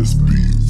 this beat.